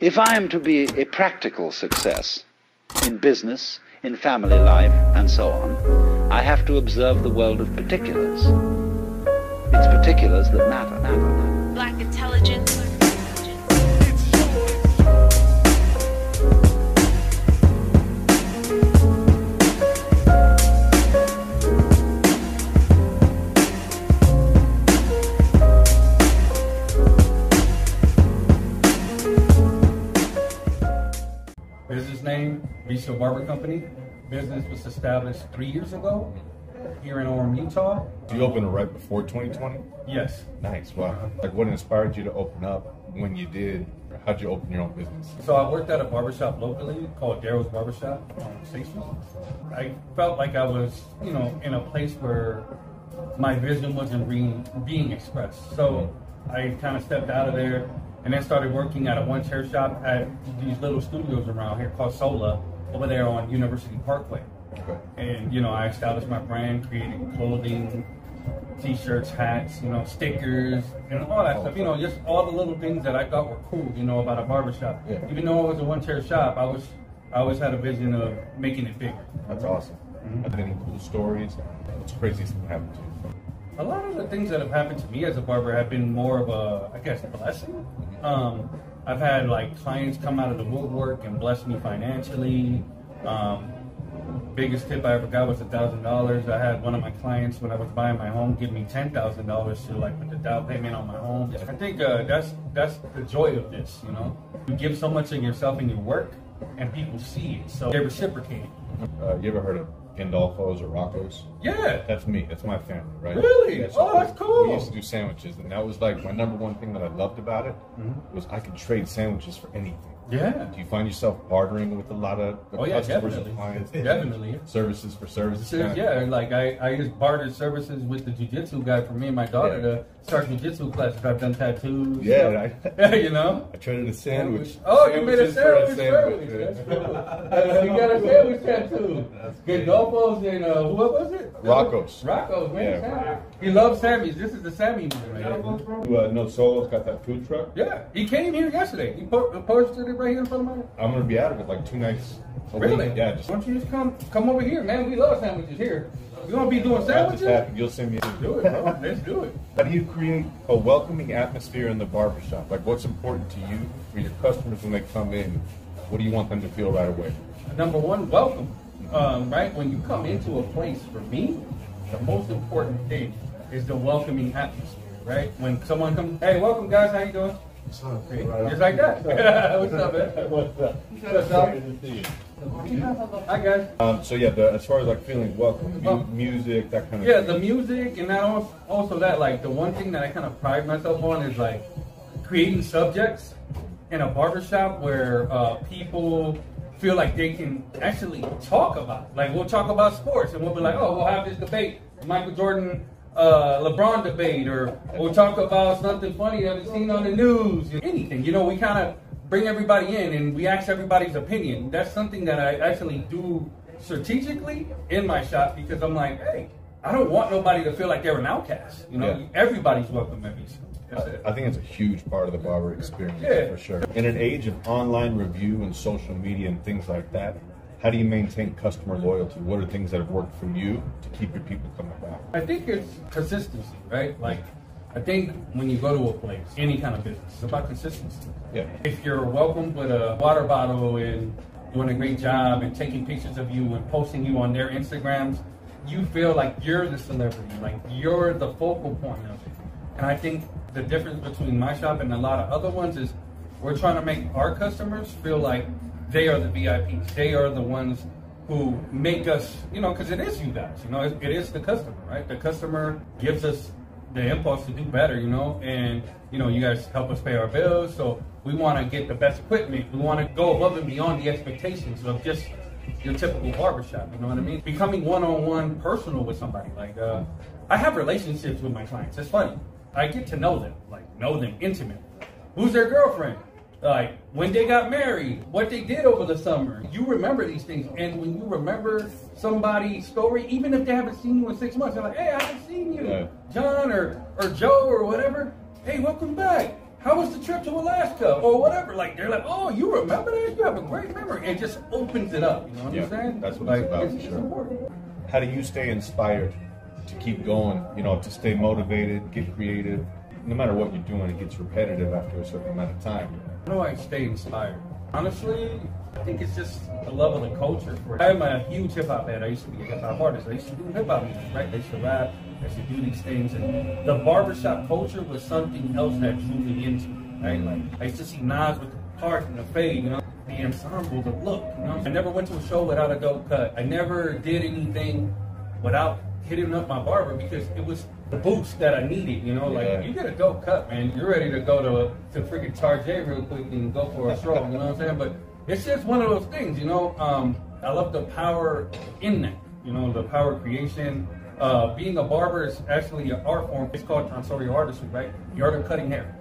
If I am to be a practical success in business, in family life, and so on, I have to observe the world of particulars. It's particulars that matter, matter, matter. Black intelligence. Barber Company. Business was established three years ago here in Orem, Utah. You opened it right before 2020? Yes. Nice. Wow. Like, what inspired you to open up when you did? How'd you open your own business? So I worked at a barbershop locally called Darrow's Barbershop on Station. I felt like I was, you know, in a place where my vision wasn't being, being expressed. So I kind of stepped out of there and then started working at a one chair shop at these little studios around here called Sola over there on University Parkway. Okay. And you know, I established my brand, creating clothing, t-shirts, hats, you know, stickers, and all that stuff. You know, just all the little things that I thought were cool. You know, about a barbershop. Yeah. Even though it was a one-chair shop, I was, I always had a vision of making it bigger. That's awesome. Mm-hmm. Are there any cool stories? What's craziest thing happened to you? A lot of the things that have happened to me as a barber have been more of a, I guess, blessing. Um, I've had like clients come out of the woodwork and bless me financially. Um, biggest tip I ever got was a thousand dollars. I had one of my clients when I was buying my home give me ten thousand dollars to like put the down payment on my home. I think uh, that's that's the joy of this. You know, you give so much of yourself in your work, and people see it, so they reciprocate. Uh, you ever heard of Gandolfo's or Rocco's? Yeah, That's me. That's my family, right? Really? Yeah, Oh, that's cool. We used to do sandwiches, and that was like my number one thing that I loved about it Mm-hmm. was I could trade sandwiches for anything. Yeah. Do you find yourself partnering with a lot of the Oh, yeah, customers definitely. and clients? Definitely. Services for services. Kinda? yeah, like I, I just bartered services with the jujitsu guy for me and my daughter Yeah. to start jujitsu classes. I've done tattoos. Yeah, Yeah, you know. I traded a sandwich. Oh, you made a sandwich. a sandwich. That's cool. Uh, you got a sandwich tattoo. Gandolfo's and uh, what was it? Rocco's. Rocco's, man. Yeah. He loves Sammy's. This is the Sammy one right here. Uh, no Solo's got that food truck. Yeah, he came here yesterday. He po- posted it right here in front of my. I'm gonna be out of it like two nights. a week. Really? Yeah, just. Why don't you just come come over here, man? We love sandwiches here. You gonna be doing sandwiches? happened. You'll send me. Do it, bro. Let's do it. How do you create a welcoming atmosphere in the barbershop? Like, what's important to you for your customers when they come in? What do you want them to feel right away? Number one, welcome. Um, right when you come into a place, for me, the most important thing is the welcoming atmosphere. Right when someone comes, hey, welcome guys, how you doing? Great. Just like that. What's up, man? What's up? What's up? Hi guys. Um, so yeah, the, as far as like feeling welcome, mu- music, that kind of. Yeah, thing. the music and that also, also that like the one thing that I kind of pride myself on is like creating subjects in a barbershop where uh, people feel like they can actually talk about. Like we'll talk about sports and we'll be like, oh, we'll have this debate, Michael Jordan. Uh, LeBron debate, or we'll talk about something funny that we've seen on the news. Anything, you know, we kind of bring everybody in and we ask everybody's opinion. That's something that I actually do strategically in my shop because I'm like, hey, I don't want nobody to feel like they're an outcast. You know, Yeah. everybody's welcome at Vicio. That's. I think it's a huge part of the barber experience Yeah. for sure. In an age of online review and social media and things like that, how do you maintain customer loyalty? What are things that have worked for you to keep your people coming back? I think it's consistency, right? Like, I think when you go to a place, any kind of business, it's about consistency. Yeah. If you're welcomed with a water bottle and doing a great job and taking pictures of you and posting you on their Instagrams, you feel like you're the celebrity, like you're the focal point of it. And I think the difference between my shop and a lot of other ones is we're trying to make our customers feel like they are the VIPs. They are the ones who make us, you know, because it is you guys, you know, it, it is the customer, right? The customer gives us the impulse to do better, you know, and you know, you guys help us pay our bills, so we want to get the best equipment. We want to go above and beyond the expectations of just your typical barbershop. You know what I mean? Becoming one-on-one, personal with somebody. Like, uh, I have relationships with my clients. It's funny. I get to know them, like know them intimately. Who's their girlfriend? Like when they got married, what they did over the summer. You remember these things, and when you remember somebody's story, even if they haven't seen you in six months, they're like, "Hey, I haven't seen you, Yeah. John or or Joe or whatever. Hey, welcome back." how was the trip to Alaska or whatever? Like they're like, oh, you remember that? You have a great memory. It just opens it up. You know what Yeah, I'm saying? that's what like, it's about, It's, sure. important. How do you stay inspired to keep going? You know, to stay motivated, get creative. No matter what you're doing, it gets repetitive after a certain amount of time. How do I stay inspired? Honestly, I think it's just the love of the culture. I'm a huge hip hop head. I used to be a hip hop artist. I used to do hip hop music, right? I used to rap. I used to do these things, and the barbershop culture was something else that drew me into, it, right? Like I used to see Nas with the part and the fade, you know, the ensemble, the look. You know, I never went to a show without a dope cut. I never did anything without hitting up my barber because it was the boost that I needed. You know, like Yeah. you get a dope cut, man. You're ready to go to to freaking Tarjay real quick and go for a stroll. You know what I'm saying? But it's just one of those things. You know, um, I love the power in that. You know, the power of creation. Uh, being a barber is actually an art form. It's called tonsorial artistry, right? The art of cutting hair.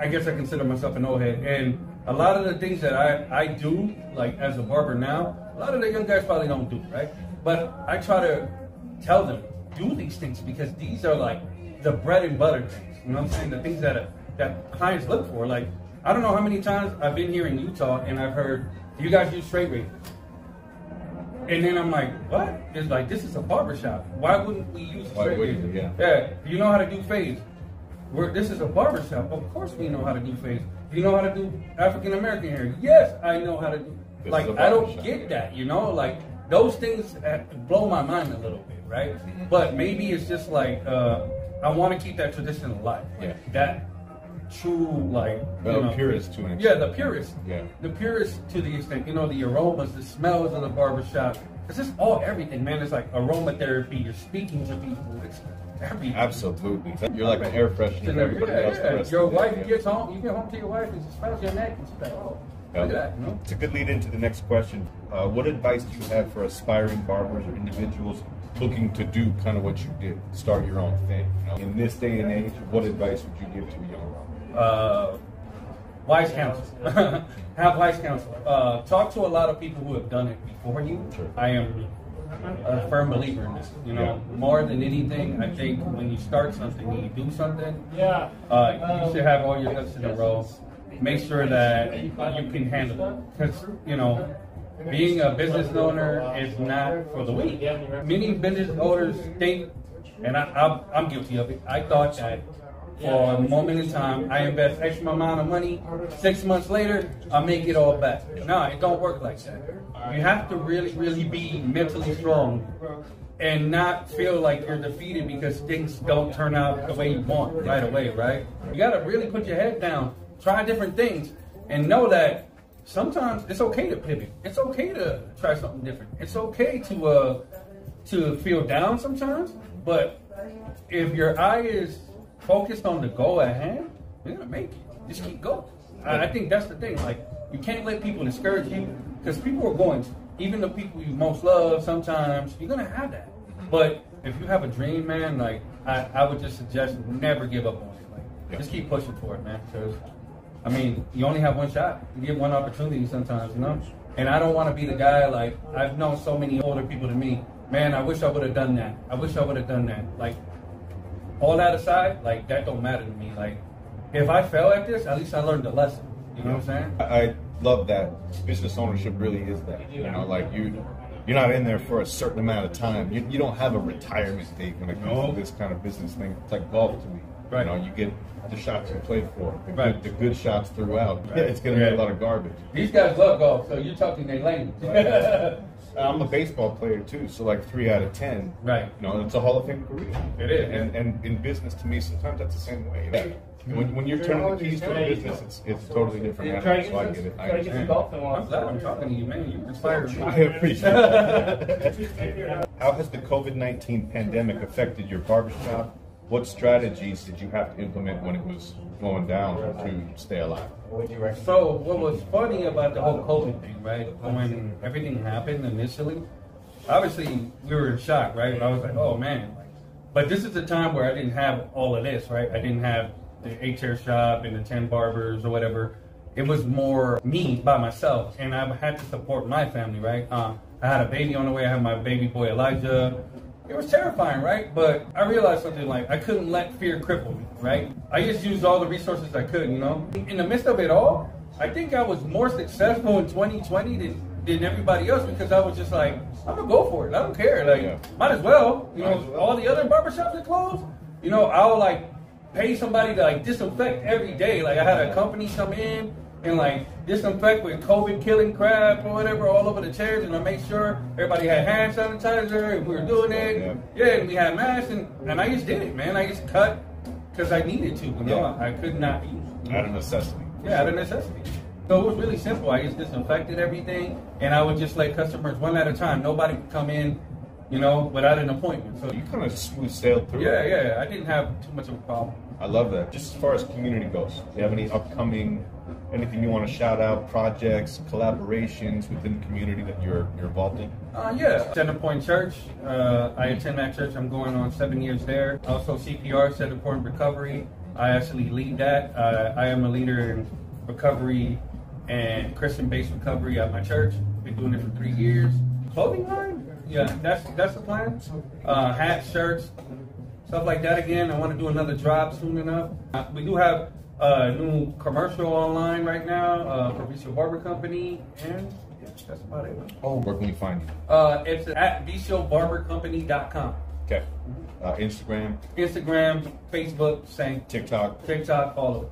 I guess I consider myself an old head. And a lot of the things that I, I do, like as a barber now, a lot of the young guys probably don't do, right? But I try to tell them, do these things because these are like the bread and butter things. You know what I'm saying? The things that that clients look for. Like, I don't know how many times I've been here in Utah and I've heard, you guys use straight razors. And then I'm like, what? It's like, this is a barbershop. Why wouldn't we use a Why straight razor? Yeah. Yeah, you know how to do fades. We're, this is a barbershop. Of course we know how to do fades. You know how to do African American hair. Yes, I know how to do. This like I don't get that. You know, like those things uh, blow my mind a little bit, right? But maybe it's just like uh, I want to keep that tradition alive. Yeah. That true, like Well, you know, purist to an Yeah, the purest. Yeah. The purest to the extent, you know, the aromas, the smells of the barbershop. It's just all everything, man. It's like aromatherapy. You're speaking to people. It's everything. Absolutely. You're like an air freshener. Yeah, yeah. Your the wife yeah. gets home, you get home to your wife and she smells your neck and she's like, oh. Look at that, you know? It's a good lead into the next question. Uh, what advice do you have for aspiring barbers or individuals looking to do kind of what you did, start your own thing? You know, in this day and age, what advice would you give to a young barber? uh, wise counsel. Have wise counsel. Uh, talk to a lot of people who have done it before you. Sure. I am a firm believer in this. You know, more than anything, I think when you start something, when you do something, Yeah. uh, you should have all your ducks in a row. Make sure that you can handle it. Because, you know, being a business owner is not for the weak. Many business owners think, and I, I'm, I'm guilty of it, I thought that for a moment in time, I invest X amount of money, six months later, I make it all back. No, it don't work like that. You have to really, really be mentally strong and not feel like you're defeated because things don't turn out the way you want right away, right? You gotta really put your head down, try different things, and know that sometimes it's okay to pivot. It's okay to try something different. It's okay to uh to feel down sometimes, but if your eye is focused on the goal at hand, you're gonna make it. Just keep going. I, I think that's the thing. Like you can't let people discourage you because people are going to. Even the people you most love, sometimes you're gonna have that. But if you have a dream, man, like I, I would just suggest never give up on it. Like Yeah. just keep pushing for it, man. Because I mean, you only have one shot. You get one opportunity sometimes, you know. And I don't want to be the guy like I've known so many older people than me. Man, I wish I would have done that. I wish I would have done that. Like all that aside, like that don't matter to me. Like if I fail at this, at least I learned a lesson. You know what I'm saying? I love that business ownership really is that. You know, like you, you're not in there for a certain amount of time. You, you don't have a retirement date when it comes No. to this kind of business thing. It's like golf to me. Right. You know, you get the shots you play for, the, Right. good, the good shots throughout. Right. It's going to Yeah. be a lot of garbage. These guys love golf, so you're talking their language. I'm a baseball player too, so like three out of ten. Right. You know, it's a Hall of Fame career. It is, And and in business, to me, sometimes that's the same way. Like, when, when you're turning the keys to a business, it's it's a totally different Yeah, try to. So I get get it. I get some understand. golf in I'm glad I'm talking to you, man. You inspired me. I appreciate that. How has the COVID 19 pandemic affected your barbershop? What strategies did you have to implement when it was going down to stay alive? So what was funny about the whole COVID thing, right? When everything happened initially, obviously we were in shock, right? And I was like, oh man. But this is the time where I didn't have all of this, right? I didn't have the eight chair shop and the ten barbers or whatever. It was more me by myself, and I had to support my family, right? Uh, I had a baby on the way. I had my baby boy Elijah. It was terrifying, right? But I realized something like I couldn't let fear cripple me, right? I just used all the resources I could, you know. In the midst of it all, I think I was more successful in 2020 than, than everybody else because I was just like, I'm gonna go for it. I don't care. Like, Yeah. might as well. You Might know, well. all the other barbershops are closed. You know, I'll like pay somebody to like disinfect every day. Like I had a company come in and like disinfect with COVID killing crap or whatever all over the chairs, and I make sure everybody had hand sanitizer and we were doing it. Yeah. Yeah, and we had masks, and, and I just did it, man. I just cut because I needed to. You know, Yeah. I could not use. Out of necessity. Yeah, out of necessity. So it was really simple. I just disinfected everything, and I would just let customers one at a time. Nobody could come in, you know, without an appointment. So You kind of smooth sailed through. yeah, yeah, I didn't have too much of a problem. I love that. Just as far as community goes, do you have any upcoming, anything you want to shout out, projects, collaborations within the community that you're you're involved in? Uh, yeah, Center Point Church. Uh, I attend that church. I'm going on seven years there. Also, CPR, Center Point Recovery. I actually lead that. Uh, I am a leader in recovery and Christian-based recovery at my church. Been doing it for three years. Clothing line? Yeah, that's that's the plan. Uh, hats, shirts, stuff like that. Again, I want to do another drop soon enough. Uh, we do have a new commercial online right now uh, for Vicio Barber Company, and yeah, that's about it. Oh, where can we find you? Uh, it's at viciobarbercompany.com. Okay. Uh, Instagram, Instagram, Facebook, same. TikTok. TikTok, follow.